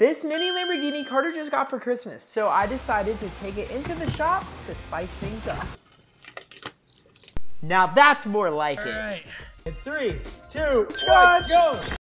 This mini Lamborghini Carter just got for Christmas, so I decided to take it into the shop to spice things up. Now that's more like it. In three, two, one, go!